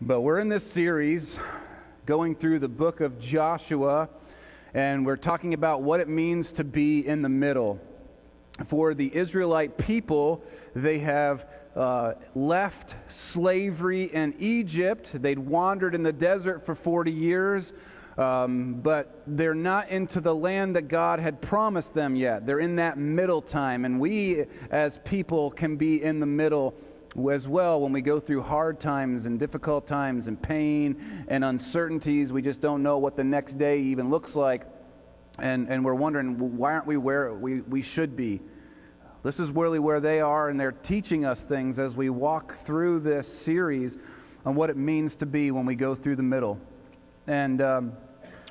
But we're in this series going through the book of Joshua, and we're talking about what it means to be in the middle. For the Israelite people, they have uh, left slavery in Egypt. They'd wandered in the desert for 40 years, um, but they're not into the land that God had promised them yet. They're in that middle time, and we as people can be in the middle as well when we go through hard times and difficult times and pain and uncertainties. We just don't know what the next day even looks like. And, and we're wondering, why aren't we where we, we should be? This is really where they are, and they're teaching us things as we walk through this series on what it means to be when we go through the middle. And um,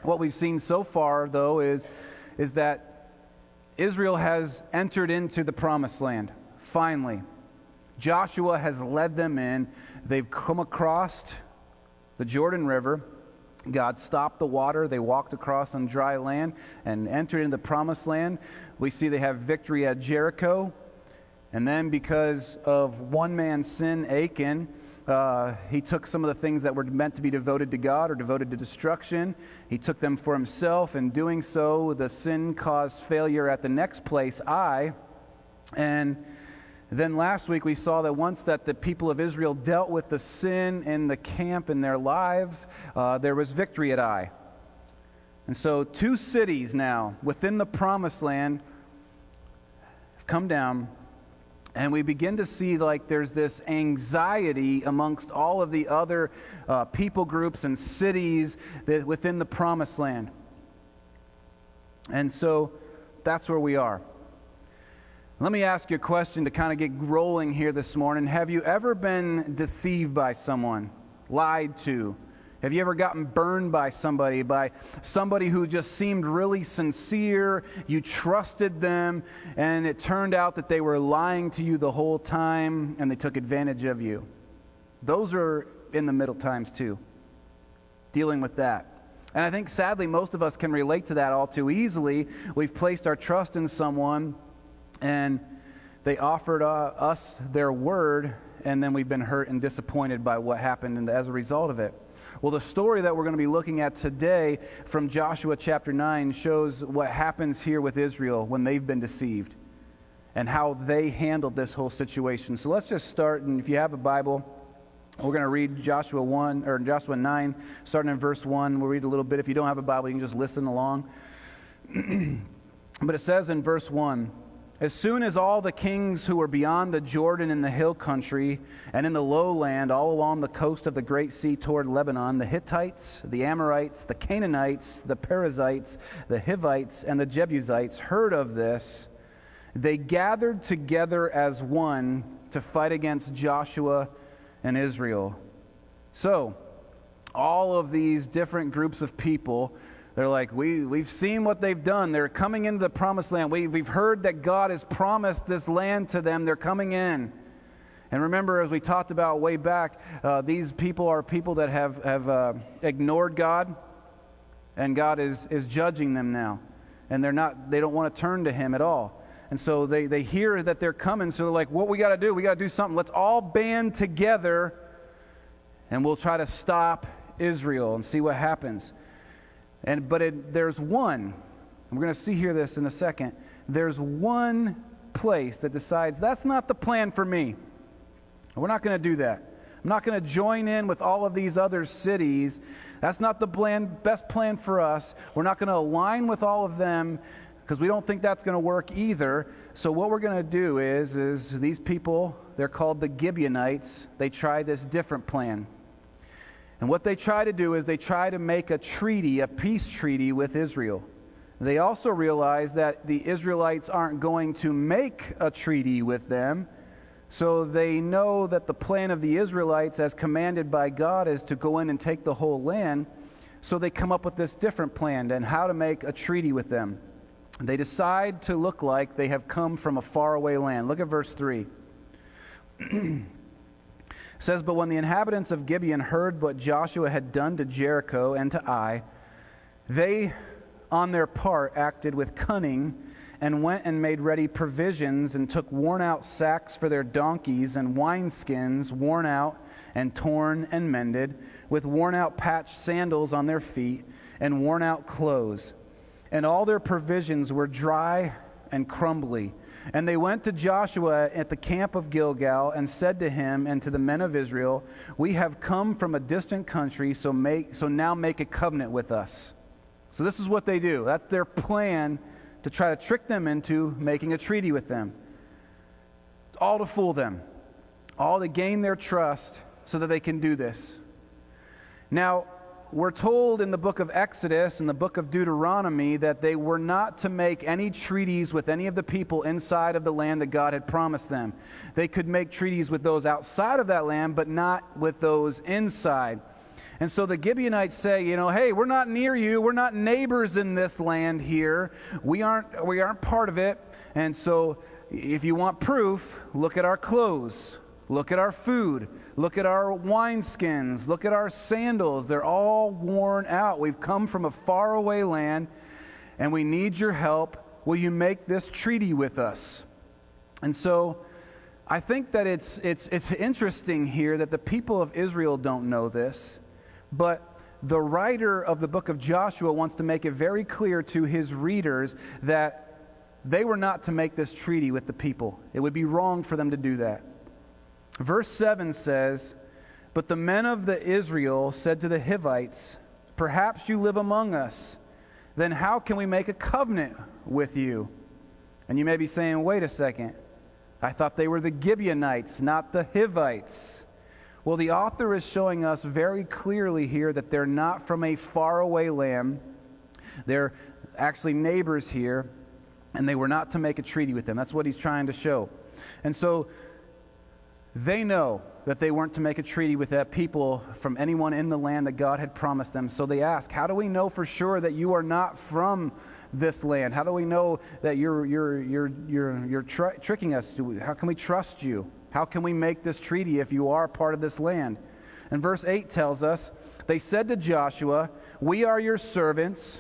what we've seen so far, though, is, is that Israel has entered into the promised land, finally. Joshua has led them in. They've come across the Jordan River. God stopped the water. They walked across on dry land and entered into the promised land. We see they have victory at Jericho. And then, because of one man's sin, Achan, uh, he took some of the things that were meant to be devoted to God or devoted to destruction. He took them for himself. In doing so, the sin caused failure at the next place, Ai. And then last week we saw that once that the people of Israel dealt with the sin in the camp in their lives, uh, there was victory at Ai. And so two cities now within the promised land have come down, and we begin to see like there's this anxiety amongst all of the other uh, people groups and cities that within the promised land. And so that's where we are. Let me ask you a question to kind of get rolling here this morning. Have you ever been deceived by someone, lied to? Have you ever gotten burned by somebody, by somebody who just seemed really sincere? You trusted them, and it turned out that they were lying to you the whole time and they took advantage of you. Those are in the middle times, too, dealing with that. And I think sadly, most of us can relate to that all too easily. We've placed our trust in someone and they offered uh, us their word, and then we've been hurt and disappointed by what happened and as a result of it. Well, the story that we're going to be looking at today from Joshua chapter 9 shows what happens here with Israel when they've been deceived and how they handled this whole situation. So let's just start, and if you have a Bible, we're going to read Joshua 1 or Joshua 9, starting in verse 1. We'll read a little bit. If you don't have a Bible, you can just listen along. but it says in verse 1 as soon as all the kings who were beyond the Jordan in the hill country and in the lowland, all along the coast of the Great Sea toward Lebanon, the Hittites, the Amorites, the Canaanites, the Perizzites, the Hivites, and the Jebusites heard of this, they gathered together as one to fight against Joshua and Israel. So, all of these different groups of people they're like, we, we've seen what they've done. They're coming into the promised land. We, we've heard that God has promised this land to them. They're coming in. And remember, as we talked about way back, uh, these people are people that have, have uh, ignored God, and God is, is judging them now. And they're not, they don't want to turn to Him at all. And so they, they hear that they're coming, so they're like, what we got to do? We got to do something. Let's all band together, and we'll try to stop Israel and see what happens. And, but it, there's one, we're going to see here this in a second. There's one place that decides that's not the plan for me. We're not going to do that. I'm not going to join in with all of these other cities. That's not the plan, best plan for us. We're not going to align with all of them because we don't think that's going to work either. So what we're going to do is, is these people, they're called the Gibeonites. They try this different plan. And what they try to do is they try to make a treaty, a peace treaty with Israel. They also realize that the Israelites aren't going to make a treaty with them. So they know that the plan of the Israelites, as commanded by God, is to go in and take the whole land. So they come up with this different plan and how to make a treaty with them. They decide to look like they have come from a faraway land. Look at verse 3. says, But when the inhabitants of Gibeon heard what Joshua had done to Jericho and to Ai, they on their part acted with cunning and went and made ready provisions and took worn out sacks for their donkeys and wineskins worn out and torn and mended, with worn out patched sandals on their feet, and worn out clothes. And all their provisions were dry and crumbly. And they went to Joshua at the camp of Gilgal and said to him and to the men of Israel, We have come from a distant country, so, make, so now make a covenant with us. So this is what they do. That's their plan to try to trick them into making a treaty with them. All to fool them, all to gain their trust so that they can do this. Now, we're told in the book of Exodus and the book of Deuteronomy that they were not to make any treaties with any of the people inside of the land that God had promised them. They could make treaties with those outside of that land, but not with those inside. And so the Gibeonites say, you know, hey, we're not near you. We're not neighbors in this land here. We aren't, we aren't part of it. And so if you want proof, look at our clothes, look at our food, Look at our wineskins. Look at our sandals. They're all worn out. We've come from a faraway land and we need your help. Will you make this treaty with us? And so I think that it's, it's, it's interesting here that the people of Israel don't know this, but the writer of the book of Joshua wants to make it very clear to his readers that they were not to make this treaty with the people. It would be wrong for them to do that. Verse 7 says, But the men of the Israel said to the Hivites, Perhaps you live among us. Then how can we make a covenant with you? And you may be saying, Wait a second. I thought they were the Gibeonites, not the Hivites. Well, the author is showing us very clearly here that they're not from a faraway land. They're actually neighbors here, and they were not to make a treaty with them. That's what he's trying to show. And so they know that they weren't to make a treaty with that people from anyone in the land that God had promised them. So they ask, How do we know for sure that you are not from this land? How do we know that you're, you're, you're, you're, you're tr- tricking us? How can we trust you? How can we make this treaty if you are part of this land? And verse 8 tells us, They said to Joshua, We are your servants.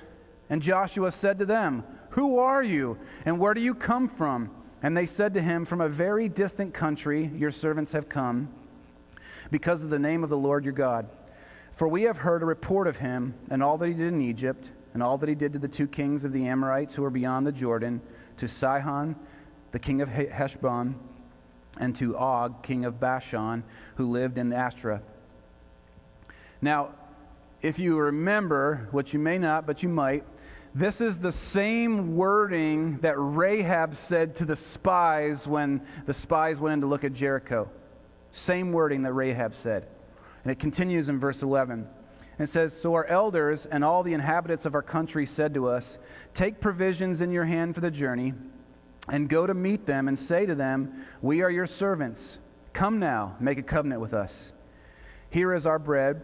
And Joshua said to them, Who are you, and where do you come from? And they said to him, From a very distant country your servants have come, because of the name of the Lord your God. For we have heard a report of him, and all that he did in Egypt, and all that he did to the two kings of the Amorites who were beyond the Jordan, to Sihon, the king of Heshbon, and to Og, king of Bashan, who lived in Ashtaroth. Now, if you remember, what you may not, but you might, this is the same wording that Rahab said to the spies when the spies went in to look at Jericho. Same wording that Rahab said. And it continues in verse 11. It says, So our elders and all the inhabitants of our country said to us, Take provisions in your hand for the journey, and go to meet them, and say to them, We are your servants. Come now, make a covenant with us. Here is our bread.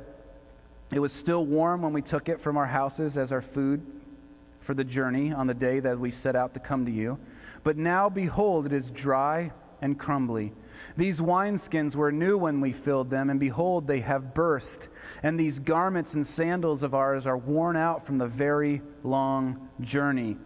It was still warm when we took it from our houses as our food for the journey on the day that we set out to come to you. But now, behold, it is dry and crumbly. These wineskins were new when we filled them, and behold, they have burst. And these garments and sandals of ours are worn out from the very long journey.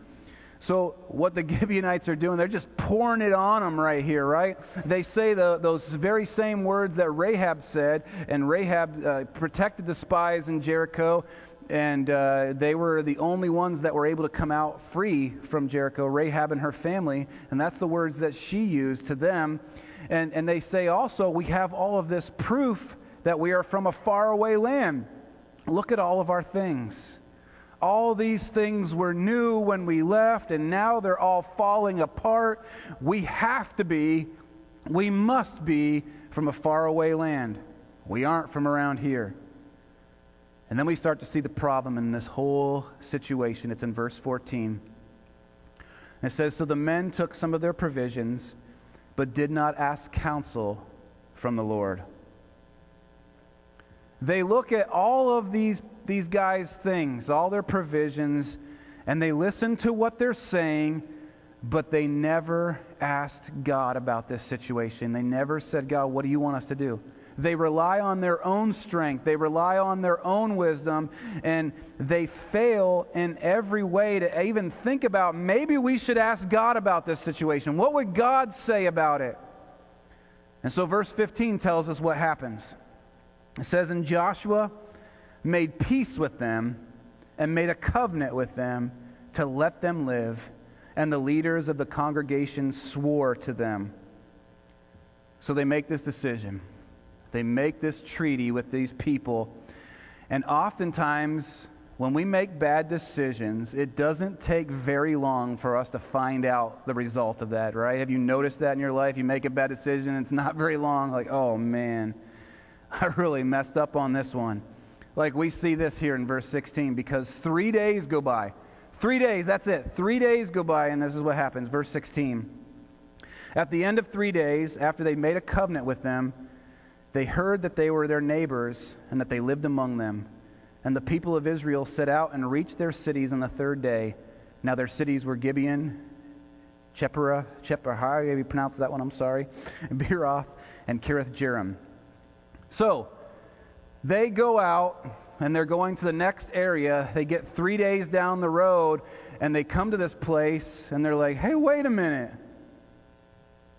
So, what the Gibeonites are doing, they're just pouring it on them right here, right? They say the, those very same words that Rahab said, and Rahab uh, protected the spies in Jericho and uh, they were the only ones that were able to come out free from Jericho, Rahab and her family, and that's the words that she used to them. And, and they say also, we have all of this proof that we are from a faraway land. Look at all of our things. All these things were new when we left, and now they're all falling apart. We have to be, we must be from a faraway land. We aren't from around here. And then we start to see the problem in this whole situation. It's in verse 14. It says So the men took some of their provisions, but did not ask counsel from the Lord. They look at all of these, these guys' things, all their provisions, and they listen to what they're saying, but they never asked God about this situation. They never said, God, what do you want us to do? They rely on their own strength, they rely on their own wisdom, and they fail in every way to even think about maybe we should ask God about this situation. What would God say about it? And so, verse 15 tells us what happens. It says, And Joshua made peace with them and made a covenant with them to let them live. And the leaders of the congregation swore to them. So they make this decision. They make this treaty with these people. And oftentimes, when we make bad decisions, it doesn't take very long for us to find out the result of that, right? Have you noticed that in your life? You make a bad decision, it's not very long, like, oh man, I really messed up on this one. Like we see this here in verse 16, because three days go by. Three days, that's it. Three days go by, and this is what happens. Verse 16. At the end of three days, after they made a covenant with them, they heard that they were their neighbors and that they lived among them. And the people of Israel set out and reached their cities on the third day. Now their cities were Gibeon, Chephirah, Chephirah, how you pronounce that one, I'm sorry, Beeroth, and Kiriath Jearim. So, they go out and they're going to the next area. They get three days down the road and they come to this place and they're like, hey, wait a minute.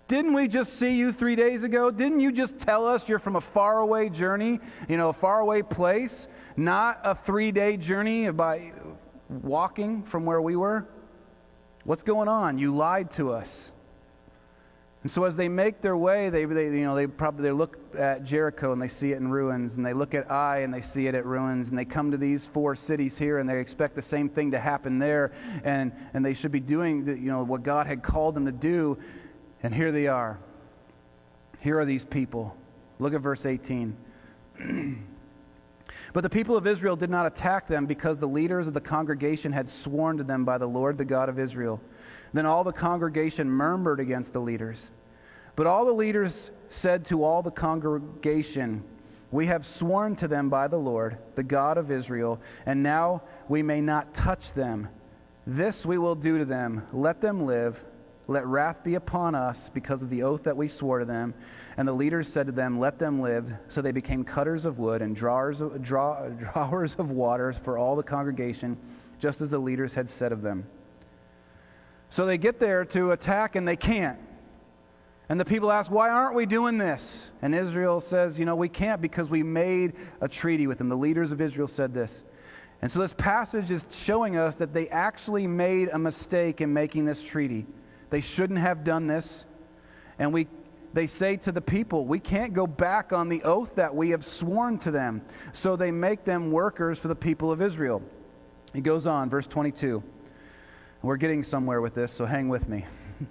Didn't we just see you three days ago? Didn't you just tell us you're from a faraway journey, you know, a faraway place? not a three day journey by walking from where we were? What's going on? You lied to us. And so as they make their way, they, they, you know, they probably they look at Jericho and they see it in ruins, and they look at Ai and they see it at ruins, and they come to these four cities here and they expect the same thing to happen there, and, and they should be doing the, you know, what God had called them to do, and here they are. Here are these people. Look at verse 18. But the people of Israel did not attack them because the leaders of the congregation had sworn to them by the Lord, the God of Israel. Then all the congregation murmured against the leaders. But all the leaders said to all the congregation, We have sworn to them by the Lord, the God of Israel, and now we may not touch them. This we will do to them. Let them live. Let wrath be upon us because of the oath that we swore to them. And the leaders said to them, Let them live. So they became cutters of wood and drawers of, draw, drawers of waters for all the congregation, just as the leaders had said of them. So they get there to attack and they can't. And the people ask, Why aren't we doing this? And Israel says, You know, we can't because we made a treaty with them. The leaders of Israel said this. And so this passage is showing us that they actually made a mistake in making this treaty. They shouldn't have done this. And we they say to the people, We can't go back on the oath that we have sworn to them. So they make them workers for the people of Israel. He goes on, verse 22. We're getting somewhere with this, so hang with me. it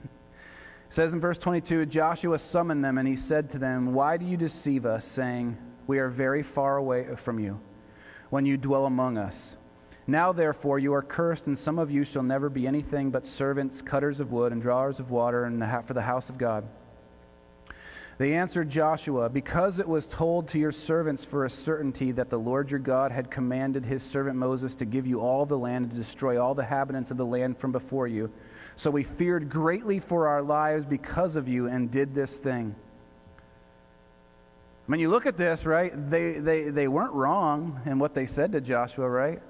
says in verse 22 Joshua summoned them, and he said to them, Why do you deceive us, saying, We are very far away from you, when you dwell among us? Now, therefore, you are cursed, and some of you shall never be anything but servants, cutters of wood, and drawers of water for the house of God. They answered Joshua, Because it was told to your servants for a certainty that the Lord your God had commanded his servant Moses to give you all the land and to destroy all the inhabitants of the land from before you. So we feared greatly for our lives because of you and did this thing. When you look at this, right, they, they, they weren't wrong in what they said to Joshua, right?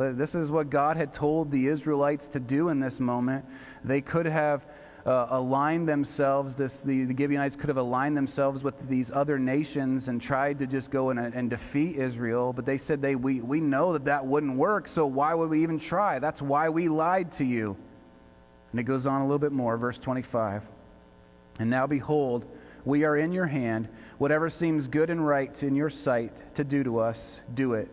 This is what God had told the Israelites to do in this moment. They could have uh, aligned themselves, this, the, the Gibeonites could have aligned themselves with these other nations and tried to just go and, and defeat Israel, but they said, they, we, we know that that wouldn't work, so why would we even try? That's why we lied to you. And it goes on a little bit more, verse 25. And now behold, we are in your hand. Whatever seems good and right in your sight to do to us, do it.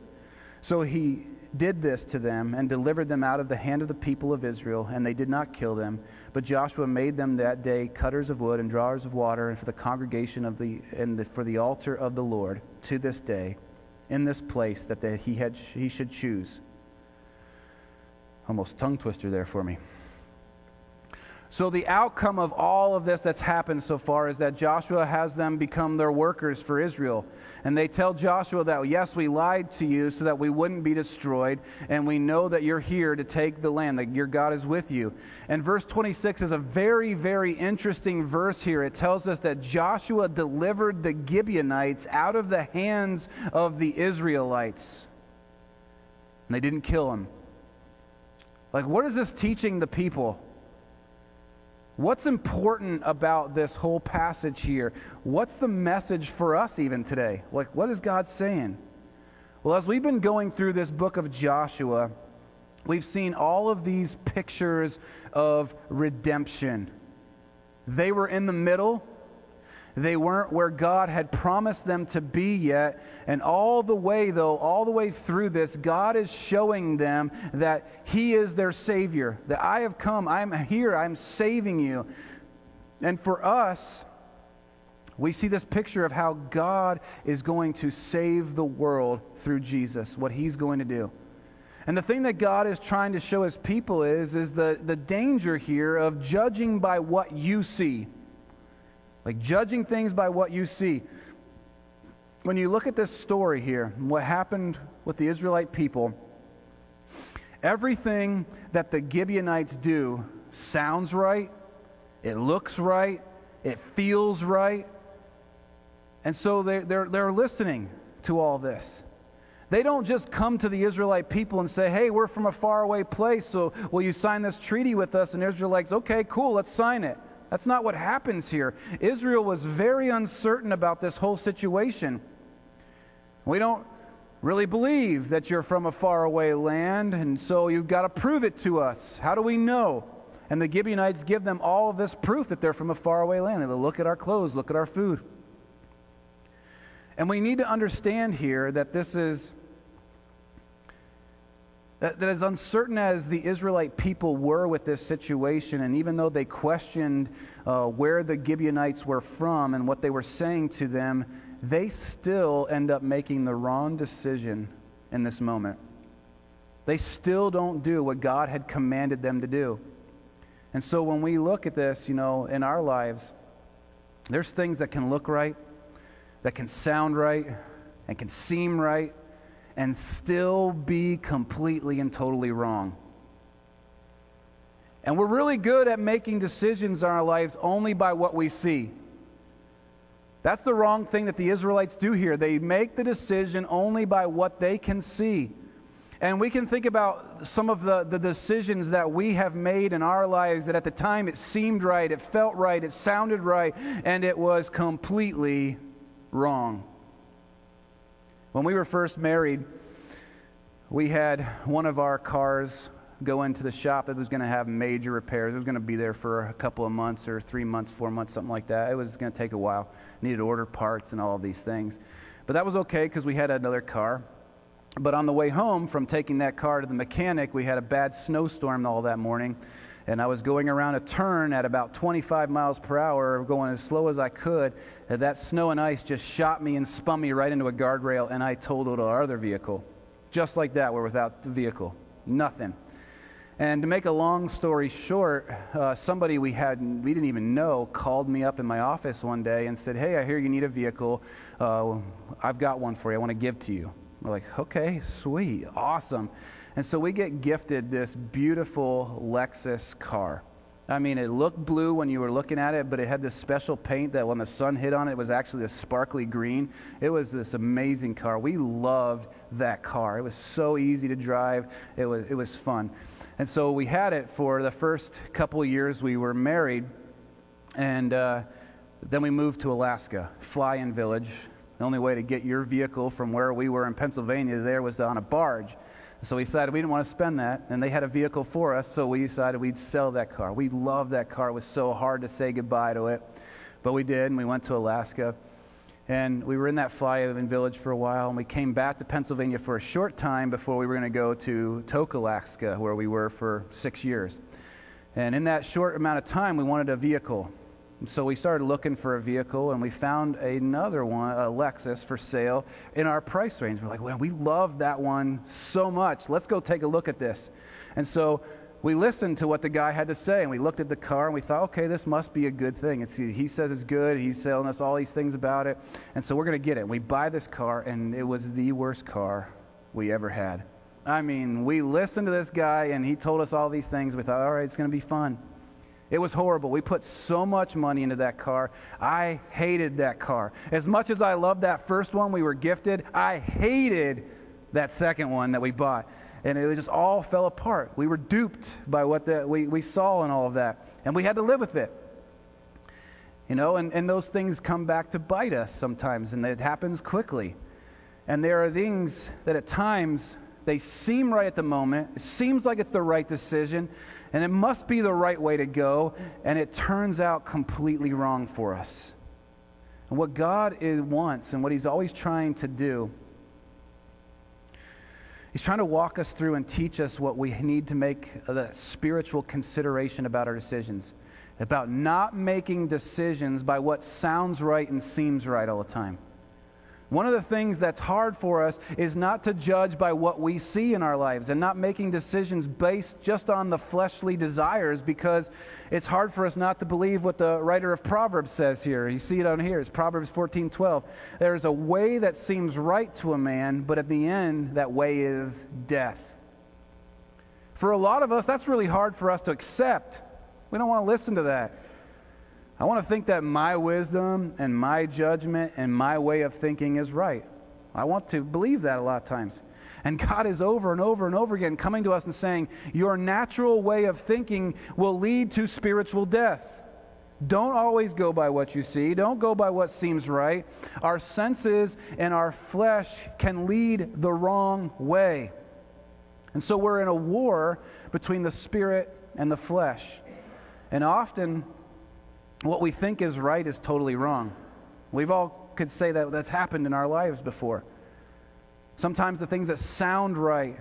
So he did this to them and delivered them out of the hand of the people of Israel, and they did not kill them. But Joshua made them that day cutters of wood and drawers of water, and for the congregation of the and the, for the altar of the Lord to this day, in this place that the, he had he should choose. Almost tongue twister there for me. So, the outcome of all of this that's happened so far is that Joshua has them become their workers for Israel. And they tell Joshua that, yes, we lied to you so that we wouldn't be destroyed, and we know that you're here to take the land, that your God is with you. And verse 26 is a very, very interesting verse here. It tells us that Joshua delivered the Gibeonites out of the hands of the Israelites, and they didn't kill them. Like, what is this teaching the people? What's important about this whole passage here? What's the message for us even today? Like, what is God saying? Well, as we've been going through this book of Joshua, we've seen all of these pictures of redemption. They were in the middle, they weren't where God had promised them to be yet. And all the way, though, all the way through this, God is showing them that He is their Savior. That I have come, I'm here, I'm saving you. And for us, we see this picture of how God is going to save the world through Jesus, what He's going to do. And the thing that God is trying to show His people is, is the, the danger here of judging by what you see. Like judging things by what you see. When you look at this story here, what happened with the Israelite people, everything that the Gibeonites do sounds right, it looks right, it feels right. And so they're, they're, they're listening to all this. They don't just come to the Israelite people and say, hey, we're from a faraway place, so will you sign this treaty with us? And Israelites, okay, cool, let's sign it. That's not what happens here. Israel was very uncertain about this whole situation. We don't really believe that you're from a faraway land, and so you've got to prove it to us. How do we know? And the Gibeonites give them all of this proof that they're from a faraway land. They look at our clothes, look at our food. And we need to understand here that this is that, that as uncertain as the Israelite people were with this situation, and even though they questioned uh, where the Gibeonites were from and what they were saying to them, they still end up making the wrong decision in this moment. They still don't do what God had commanded them to do. And so when we look at this, you know, in our lives, there's things that can look right, that can sound right, and can seem right, and still be completely and totally wrong. And we're really good at making decisions in our lives only by what we see. That's the wrong thing that the Israelites do here. They make the decision only by what they can see. And we can think about some of the, the decisions that we have made in our lives that at the time it seemed right, it felt right, it sounded right, and it was completely wrong. When we were first married, we had one of our cars go into the shop. It was going to have major repairs. It was going to be there for a couple of months or three months, four months, something like that. It was going to take a while. Needed to order parts and all of these things. But that was okay because we had another car. But on the way home from taking that car to the mechanic, we had a bad snowstorm all that morning. And I was going around a turn at about 25 miles per hour, going as slow as I could. And that snow and ice just shot me and spun me right into a guardrail, and I totaled our other vehicle. Just like that, we're without the vehicle. Nothing. And to make a long story short, uh, somebody we had we didn't even know called me up in my office one day and said, "Hey, I hear you need a vehicle. Uh, I've got one for you. I want to give to you." We're like, "Okay, sweet, awesome." And so we get gifted this beautiful Lexus car. I mean, it looked blue when you were looking at it, but it had this special paint that when the sun hit on it, it was actually a sparkly green. It was this amazing car. We loved that car. It was so easy to drive. It was, it was fun. And so we had it for the first couple years we were married. And uh, then we moved to Alaska, Fly In Village. The only way to get your vehicle from where we were in Pennsylvania there was on a barge. So we decided we didn't want to spend that, and they had a vehicle for us, so we decided we'd sell that car. We loved that car. It was so hard to say goodbye to it, but we did, and we went to Alaska. And we were in that fly-in village for a while, and we came back to Pennsylvania for a short time before we were going to go to Tok, Alaska, where we were for six years. And in that short amount of time, we wanted a vehicle. So we started looking for a vehicle, and we found another one, a Lexus, for sale in our price range. We're like, well, we love that one so much. Let's go take a look at this. And so we listened to what the guy had to say and we looked at the car and we thought, okay, this must be a good thing. It's, he says it's good. He's selling us all these things about it. And so we're going to get it. We buy this car and it was the worst car we ever had. I mean, we listened to this guy and he told us all these things. We thought, all right, it's going to be fun. It was horrible. We put so much money into that car. I hated that car. As much as I loved that first one we were gifted, I hated that second one that we bought. and it just all fell apart. We were duped by what the, we, we saw and all of that, and we had to live with it. You know, and, and those things come back to bite us sometimes, and it happens quickly. And there are things that at times they seem right at the moment, it seems like it's the right decision, and it must be the right way to go, and it turns out completely wrong for us. And what God wants and what He's always trying to do He's trying to walk us through and teach us what we need to make a spiritual consideration about our decisions, about not making decisions by what sounds right and seems right all the time. One of the things that's hard for us is not to judge by what we see in our lives and not making decisions based just on the fleshly desires because it's hard for us not to believe what the writer of Proverbs says here. You see it on here. It's Proverbs 14 12. There's a way that seems right to a man, but at the end, that way is death. For a lot of us, that's really hard for us to accept. We don't want to listen to that. I want to think that my wisdom and my judgment and my way of thinking is right. I want to believe that a lot of times. And God is over and over and over again coming to us and saying, Your natural way of thinking will lead to spiritual death. Don't always go by what you see. Don't go by what seems right. Our senses and our flesh can lead the wrong way. And so we're in a war between the spirit and the flesh. And often what we think is right is totally wrong. We've all could say that that's happened in our lives before. Sometimes the things that sound right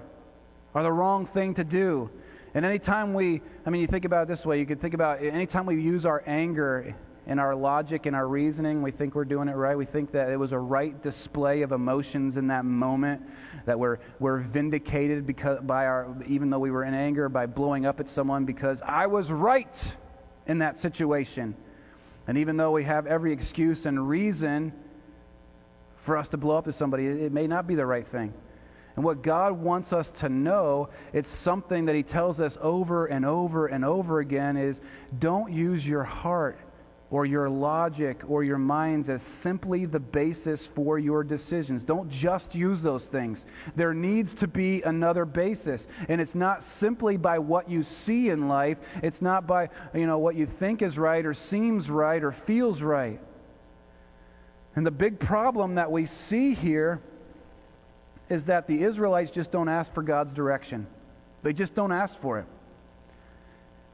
are the wrong thing to do. And anytime we, I mean, you think about it this way, you could think about anytime we use our anger and our logic and our reasoning, we think we're doing it right. We think that it was a right display of emotions in that moment, that we're, we're vindicated because by our, even though we were in anger, by blowing up at someone because I was right in that situation. And even though we have every excuse and reason for us to blow up at somebody, it may not be the right thing. And what God wants us to know, it's something that He tells us over and over and over again is don't use your heart or your logic or your minds as simply the basis for your decisions. Don't just use those things. There needs to be another basis. And it's not simply by what you see in life, it's not by, you know, what you think is right or seems right or feels right. And the big problem that we see here is that the Israelites just don't ask for God's direction. They just don't ask for it.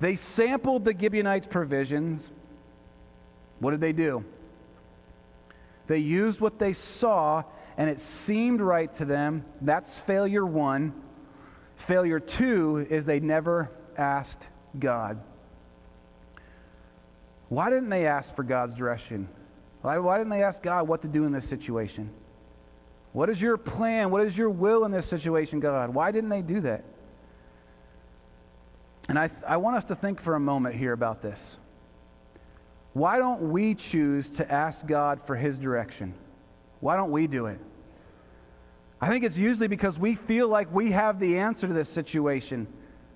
They sampled the Gibeonites' provisions what did they do? They used what they saw, and it seemed right to them. That's failure one. Failure two is they never asked God. Why didn't they ask for God's direction? Why, why didn't they ask God what to do in this situation? What is your plan? What is your will in this situation, God? Why didn't they do that? And I, I want us to think for a moment here about this. Why don't we choose to ask God for His direction? Why don't we do it? I think it's usually because we feel like we have the answer to this situation.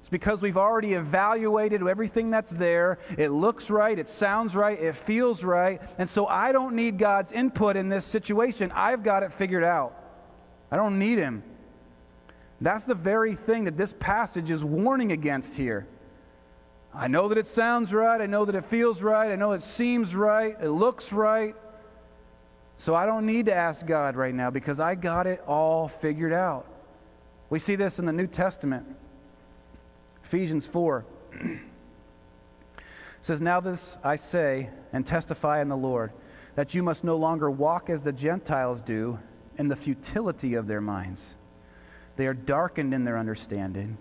It's because we've already evaluated everything that's there. It looks right, it sounds right, it feels right. And so I don't need God's input in this situation. I've got it figured out. I don't need Him. That's the very thing that this passage is warning against here. I know that it sounds right. I know that it feels right. I know it seems right. It looks right. So I don't need to ask God right now because I got it all figured out. We see this in the New Testament. Ephesians 4 says, Now this I say and testify in the Lord, that you must no longer walk as the Gentiles do in the futility of their minds. They are darkened in their understanding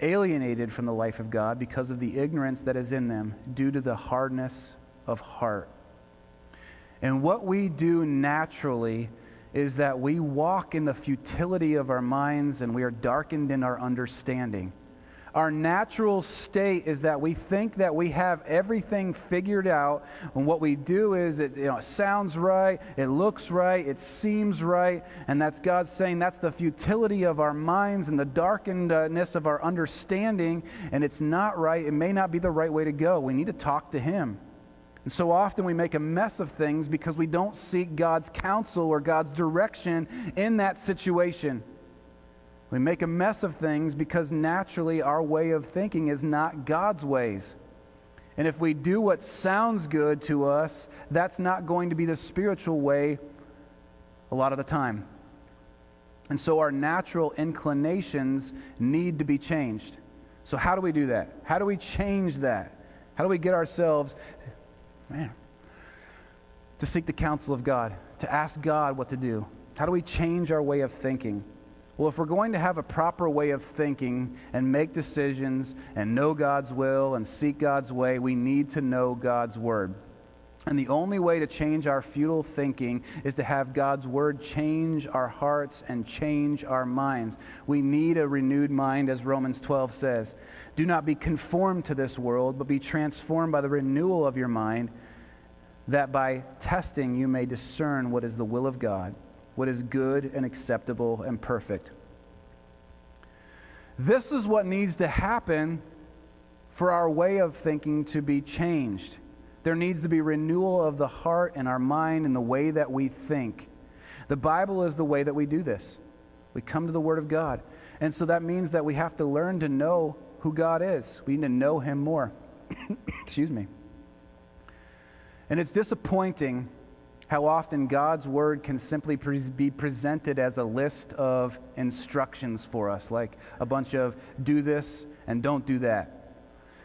alienated from the life of God because of the ignorance that is in them due to the hardness of heart. And what we do naturally is that we walk in the futility of our minds and we are darkened in our understanding. Our natural state is that we think that we have everything figured out, and what we do is it, you know, it sounds right, it looks right, it seems right, and that's God saying that's the futility of our minds and the darkenedness of our understanding, and it's not right. It may not be the right way to go. We need to talk to Him. And so often we make a mess of things because we don't seek God's counsel or God's direction in that situation. We make a mess of things because naturally our way of thinking is not God's ways. And if we do what sounds good to us, that's not going to be the spiritual way a lot of the time. And so our natural inclinations need to be changed. So, how do we do that? How do we change that? How do we get ourselves, man, to seek the counsel of God, to ask God what to do? How do we change our way of thinking? Well, if we're going to have a proper way of thinking and make decisions and know God's will and seek God's way, we need to know God's word. And the only way to change our futile thinking is to have God's word change our hearts and change our minds. We need a renewed mind, as Romans 12 says. Do not be conformed to this world, but be transformed by the renewal of your mind, that by testing you may discern what is the will of God what is good and acceptable and perfect. This is what needs to happen for our way of thinking to be changed. There needs to be renewal of the heart and our mind and the way that we think. The Bible is the way that we do this. We come to the Word of God. And so that means that we have to learn to know who God is. We need to know Him more. Excuse me. And it's disappointing how often God's word can simply pre- be presented as a list of instructions for us, like a bunch of do this and don't do that.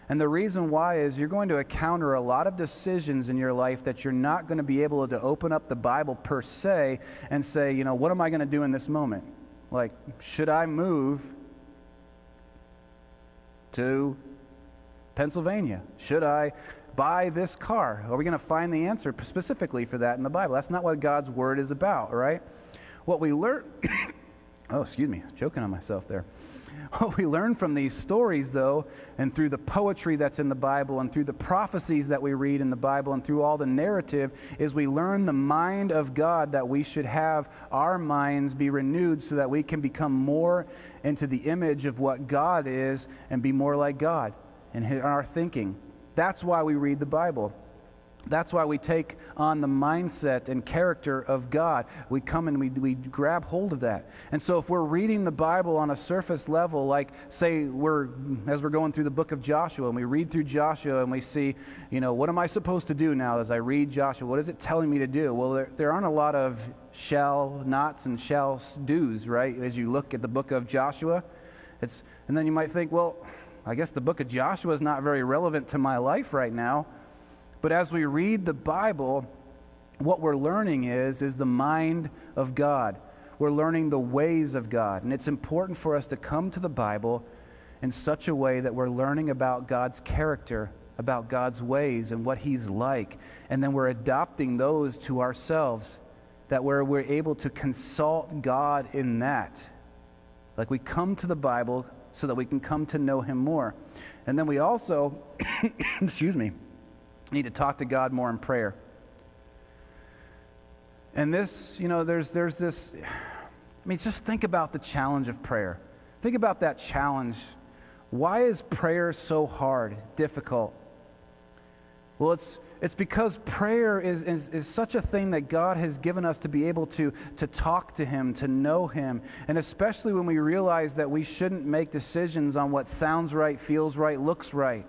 And the reason why is you're going to encounter a lot of decisions in your life that you're not going to be able to open up the Bible per se and say, you know, what am I going to do in this moment? Like, should I move to Pennsylvania? Should I buy this car? Are we going to find the answer specifically for that in the Bible? That's not what God's word is about, right? What we learn, oh, excuse me, choking on myself there. What we learn from these stories, though, and through the poetry that's in the Bible, and through the prophecies that we read in the Bible, and through all the narrative, is we learn the mind of God that we should have our minds be renewed so that we can become more into the image of what God is and be more like God in our thinking. That's why we read the Bible. That's why we take on the mindset and character of God. We come and we, we grab hold of that. And so, if we're reading the Bible on a surface level, like, say, we're, as we're going through the book of Joshua, and we read through Joshua and we see, you know, what am I supposed to do now as I read Joshua? What is it telling me to do? Well, there, there aren't a lot of shall nots and shall do's, right, as you look at the book of Joshua. It's, and then you might think, well, I guess the book of Joshua is not very relevant to my life right now. But as we read the Bible, what we're learning is is the mind of God. We're learning the ways of God. And it's important for us to come to the Bible in such a way that we're learning about God's character, about God's ways and what he's like. And then we're adopting those to ourselves that where we're able to consult God in that. Like we come to the Bible so that we can come to know Him more. And then we also, excuse me, need to talk to God more in prayer. And this, you know, there's, there's this, I mean, just think about the challenge of prayer. Think about that challenge. Why is prayer so hard, difficult? Well, it's, it's because prayer is, is, is such a thing that God has given us to be able to, to talk to Him, to know Him. And especially when we realize that we shouldn't make decisions on what sounds right, feels right, looks right.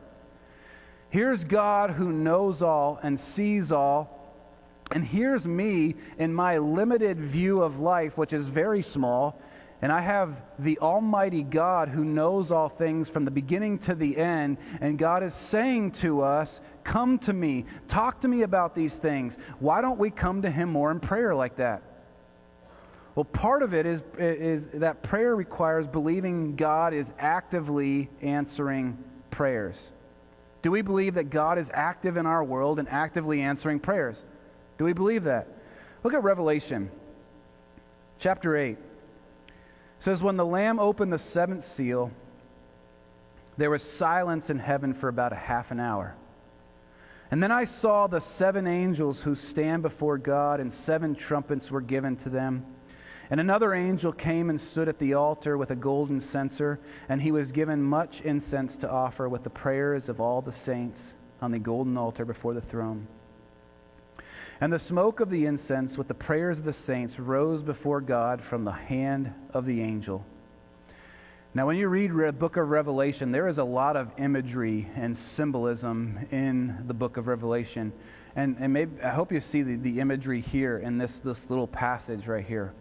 Here's God who knows all and sees all. And here's me in my limited view of life, which is very small. And I have the Almighty God who knows all things from the beginning to the end. And God is saying to us, Come to me. Talk to me about these things. Why don't we come to Him more in prayer like that? Well, part of it is, is that prayer requires believing God is actively answering prayers. Do we believe that God is active in our world and actively answering prayers? Do we believe that? Look at Revelation chapter 8. Says, When the Lamb opened the seventh seal, there was silence in heaven for about a half an hour. And then I saw the seven angels who stand before God, and seven trumpets were given to them. And another angel came and stood at the altar with a golden censer, and he was given much incense to offer with the prayers of all the saints on the golden altar before the throne. And the smoke of the incense with the prayers of the saints rose before God from the hand of the angel. Now, when you read the book of Revelation, there is a lot of imagery and symbolism in the book of Revelation. And, and maybe, I hope you see the, the imagery here in this, this little passage right here.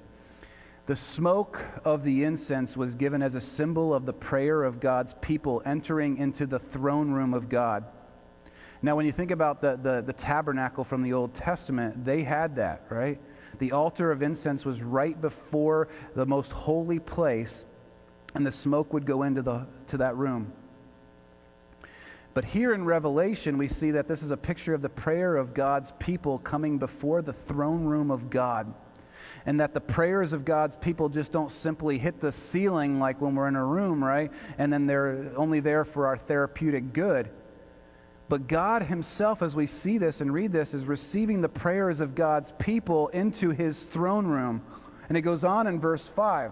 The smoke of the incense was given as a symbol of the prayer of God's people entering into the throne room of God. Now, when you think about the, the, the tabernacle from the Old Testament, they had that, right? The altar of incense was right before the most holy place and the smoke would go into the, to that room. But here in Revelation, we see that this is a picture of the prayer of God's people coming before the throne room of God. And that the prayers of God's people just don't simply hit the ceiling like when we're in a room, right? And then they're only there for our therapeutic good. But God Himself, as we see this and read this, is receiving the prayers of God's people into His throne room. And it goes on in verse 5.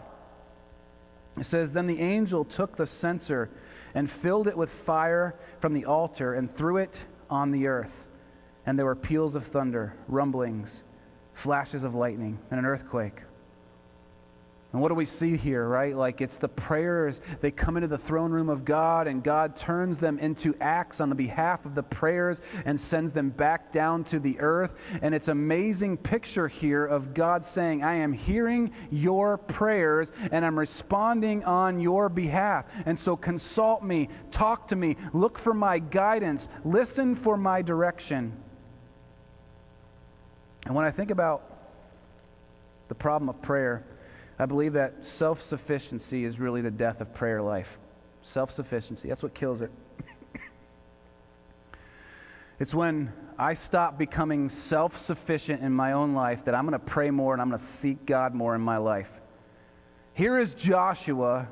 It says, Then the angel took the censer and filled it with fire from the altar and threw it on the earth. And there were peals of thunder, rumblings, flashes of lightning, and an earthquake. And what do we see here, right? Like it's the prayers, they come into the throne room of God, and God turns them into acts on the behalf of the prayers and sends them back down to the earth. And it's amazing picture here of God saying, I am hearing your prayers and I'm responding on your behalf. And so consult me, talk to me, look for my guidance, listen for my direction. And when I think about the problem of prayer, I believe that self sufficiency is really the death of prayer life. Self sufficiency, that's what kills it. it's when I stop becoming self sufficient in my own life that I'm going to pray more and I'm going to seek God more in my life. Here is Joshua,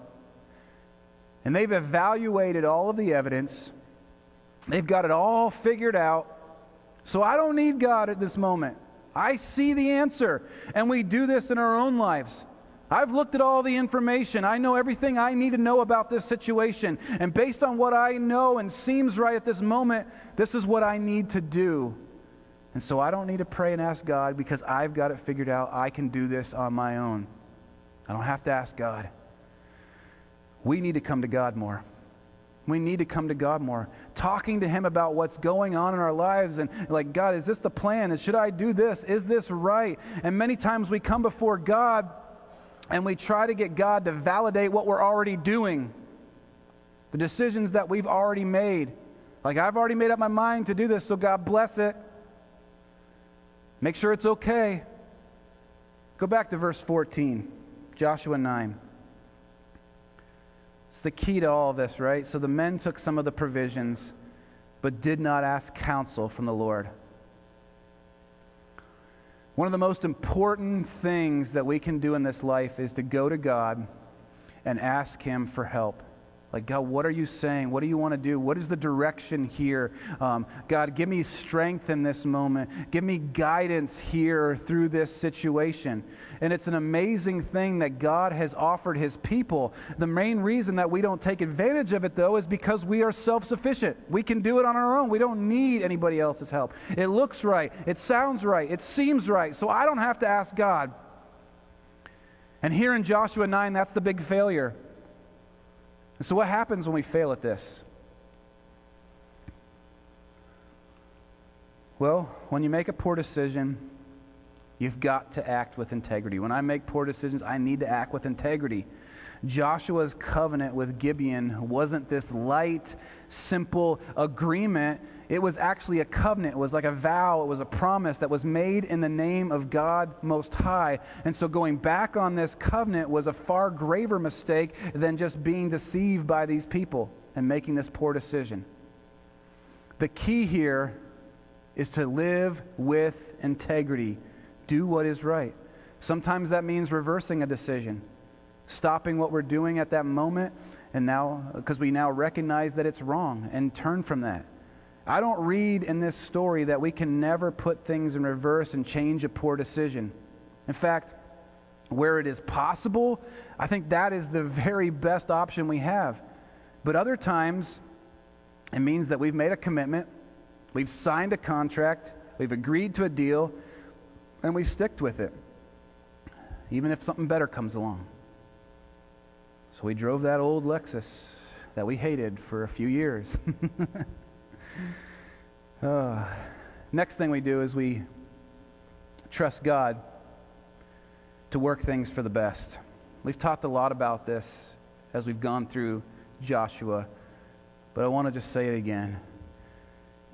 and they've evaluated all of the evidence, they've got it all figured out. So I don't need God at this moment. I see the answer. And we do this in our own lives. I've looked at all the information. I know everything I need to know about this situation. And based on what I know and seems right at this moment, this is what I need to do. And so I don't need to pray and ask God because I've got it figured out. I can do this on my own. I don't have to ask God. We need to come to God more. We need to come to God more. Talking to Him about what's going on in our lives and, like, God, is this the plan? Should I do this? Is this right? And many times we come before God and we try to get God to validate what we're already doing, the decisions that we've already made. Like, I've already made up my mind to do this, so God bless it. Make sure it's okay. Go back to verse 14, Joshua 9. It's the key to all this, right? So the men took some of the provisions, but did not ask counsel from the Lord. One of the most important things that we can do in this life is to go to God and ask Him for help. Like, God, what are you saying? What do you want to do? What is the direction here? Um, God, give me strength in this moment. Give me guidance here through this situation. And it's an amazing thing that God has offered his people. The main reason that we don't take advantage of it, though, is because we are self sufficient. We can do it on our own. We don't need anybody else's help. It looks right. It sounds right. It seems right. So I don't have to ask God. And here in Joshua 9, that's the big failure. And so, what happens when we fail at this? Well, when you make a poor decision, you've got to act with integrity. When I make poor decisions, I need to act with integrity. Joshua's covenant with Gibeon wasn't this light, simple agreement. It was actually a covenant. It was like a vow. It was a promise that was made in the name of God Most High. And so going back on this covenant was a far graver mistake than just being deceived by these people and making this poor decision. The key here is to live with integrity, do what is right. Sometimes that means reversing a decision stopping what we're doing at that moment and now because we now recognize that it's wrong and turn from that. I don't read in this story that we can never put things in reverse and change a poor decision. In fact, where it is possible, I think that is the very best option we have. But other times, it means that we've made a commitment, we've signed a contract, we've agreed to a deal, and we stick with it, even if something better comes along. So we drove that old Lexus that we hated for a few years. uh, next thing we do is we trust God to work things for the best. We've talked a lot about this as we've gone through Joshua, but I want to just say it again.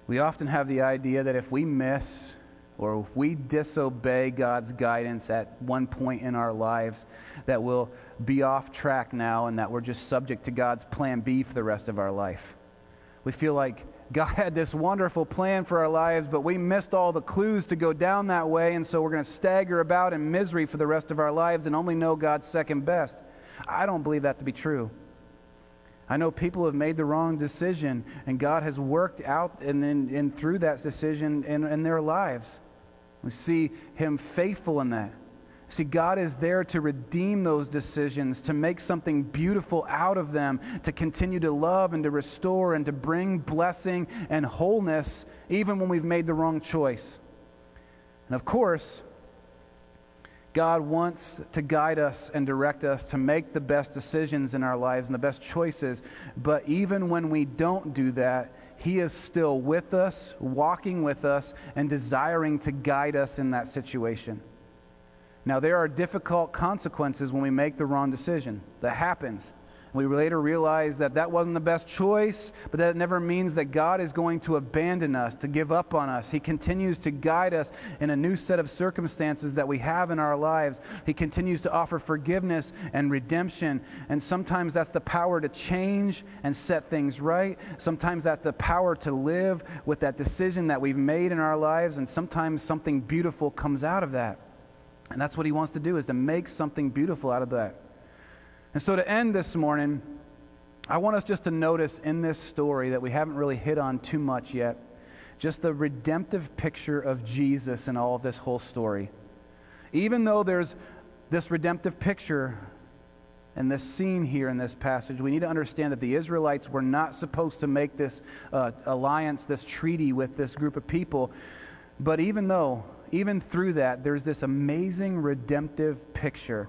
We often have the idea that if we miss or if we disobey God's guidance at one point in our lives, that we'll be off track now and that we're just subject to God's plan B for the rest of our life. We feel like God had this wonderful plan for our lives, but we missed all the clues to go down that way, and so we're going to stagger about in misery for the rest of our lives and only know God's second best. I don't believe that to be true. I know people have made the wrong decision, and God has worked out and, and, and through that decision in, in their lives. We see Him faithful in that. See, God is there to redeem those decisions, to make something beautiful out of them, to continue to love and to restore and to bring blessing and wholeness even when we've made the wrong choice. And of course, God wants to guide us and direct us to make the best decisions in our lives and the best choices. But even when we don't do that, He is still with us, walking with us, and desiring to guide us in that situation. Now, there are difficult consequences when we make the wrong decision. That happens. We later realize that that wasn't the best choice, but that never means that God is going to abandon us, to give up on us. He continues to guide us in a new set of circumstances that we have in our lives. He continues to offer forgiveness and redemption. And sometimes that's the power to change and set things right. Sometimes that's the power to live with that decision that we've made in our lives. And sometimes something beautiful comes out of that. And that's what he wants to do is to make something beautiful out of that. And so to end this morning, I want us just to notice in this story that we haven't really hit on too much yet, just the redemptive picture of Jesus in all of this whole story. Even though there's this redemptive picture and this scene here in this passage, we need to understand that the Israelites were not supposed to make this uh, alliance, this treaty with this group of people. But even though even through that, there's this amazing redemptive picture.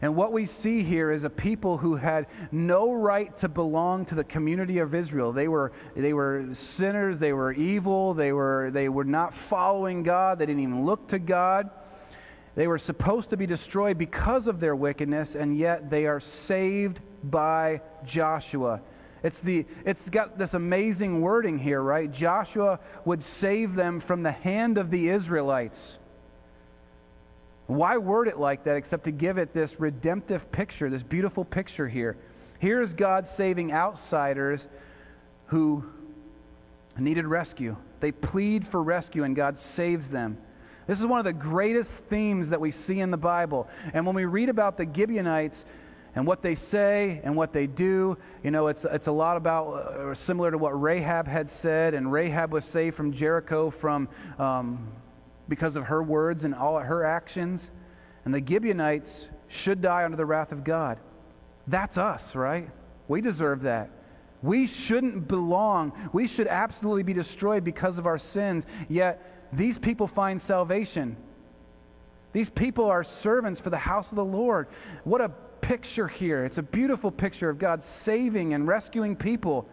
And what we see here is a people who had no right to belong to the community of Israel. They were, they were sinners, they were evil, they were, they were not following God, they didn't even look to God. They were supposed to be destroyed because of their wickedness, and yet they are saved by Joshua. It's, the, it's got this amazing wording here, right? Joshua would save them from the hand of the Israelites. Why word it like that except to give it this redemptive picture, this beautiful picture here? Here's God saving outsiders who needed rescue. They plead for rescue, and God saves them. This is one of the greatest themes that we see in the Bible. And when we read about the Gibeonites, and what they say and what they do. You know, it's, it's a lot about, uh, similar to what Rahab had said, and Rahab was saved from Jericho from, um, because of her words and all her actions. And the Gibeonites should die under the wrath of God. That's us, right? We deserve that. We shouldn't belong. We should absolutely be destroyed because of our sins. Yet, these people find salvation. These people are servants for the house of the Lord. What a picture here. It's a beautiful picture of God saving and rescuing people.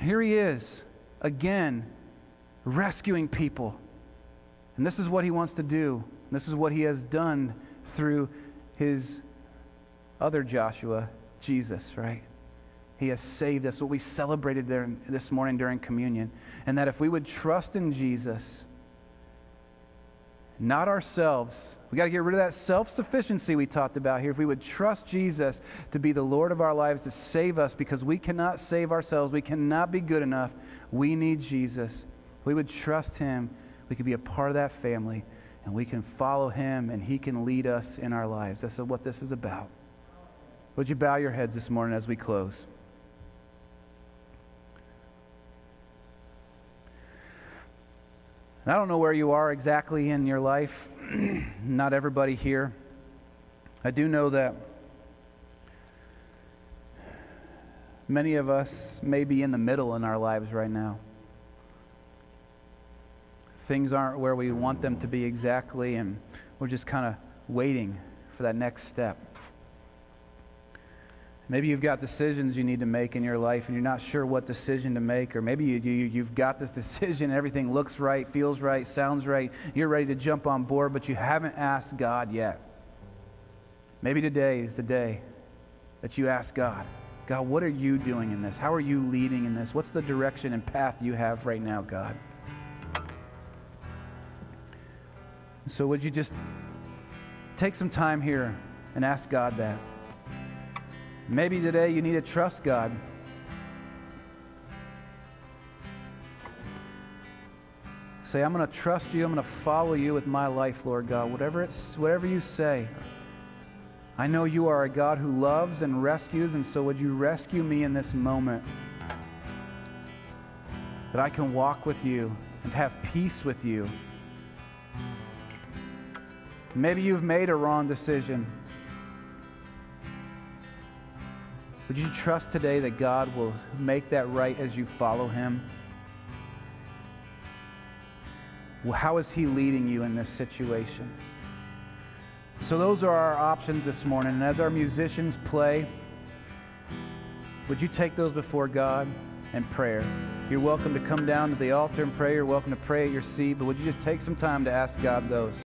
Here he is, again, rescuing people. And this is what he wants to do. This is what he has done through his other Joshua, Jesus, right? He has saved us. What we celebrated there this morning during communion. And that if we would trust in Jesus, not ourselves. We got to get rid of that self sufficiency we talked about here. If we would trust Jesus to be the Lord of our lives, to save us, because we cannot save ourselves, we cannot be good enough. We need Jesus. If we would trust Him, we could be a part of that family, and we can follow Him, and He can lead us in our lives. That's what this is about. Would you bow your heads this morning as we close? I don't know where you are exactly in your life. Not everybody here. I do know that many of us may be in the middle in our lives right now. Things aren't where we want them to be exactly, and we're just kind of waiting for that next step. Maybe you've got decisions you need to make in your life and you're not sure what decision to make. Or maybe you, you, you've got this decision, everything looks right, feels right, sounds right. You're ready to jump on board, but you haven't asked God yet. Maybe today is the day that you ask God, God, what are you doing in this? How are you leading in this? What's the direction and path you have right now, God? So, would you just take some time here and ask God that? Maybe today you need to trust God. Say, I'm going to trust you. I'm going to follow you with my life, Lord God. Whatever, it's, whatever you say, I know you are a God who loves and rescues, and so would you rescue me in this moment? That I can walk with you and have peace with you. Maybe you've made a wrong decision. Would you trust today that God will make that right as you follow Him? How is He leading you in this situation? So, those are our options this morning. And as our musicians play, would you take those before God and prayer? You're welcome to come down to the altar and pray. You're welcome to pray at your seat. But would you just take some time to ask God those?